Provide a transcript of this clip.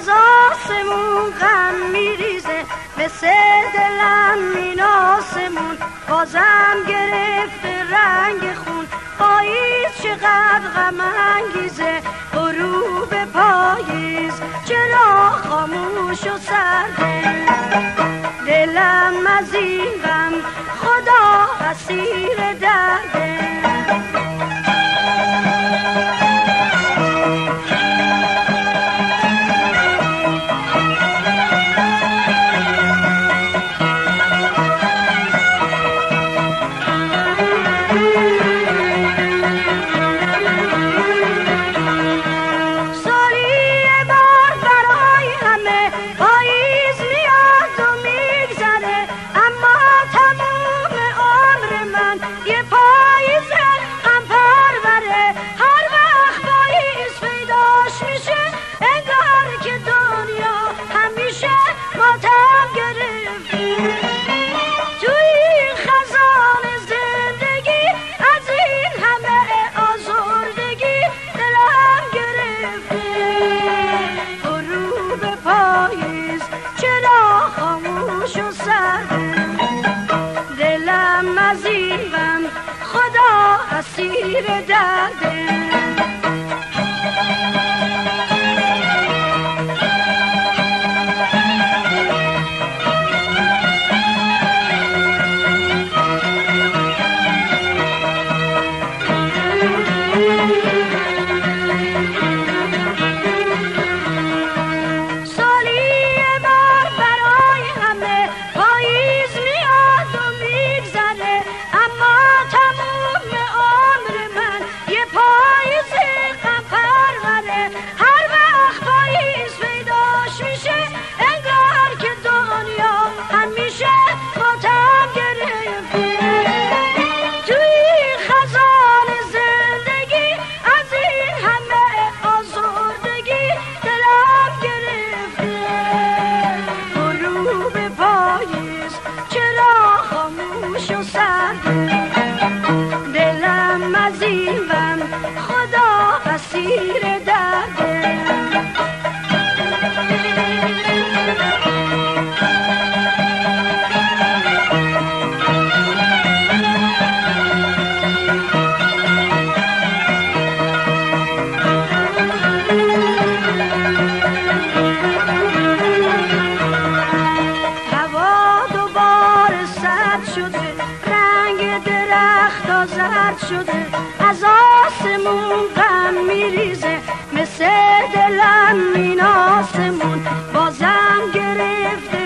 از آسمون غم میریزه مثل دلم این آسمون. بازم گرفت رنگ خون پاییز چقدر غم انگیزه. غروب پاییز چرا خاموش و سرده. شده از آسمون غم میریزه مثل دلم این آسمون بازم گرفته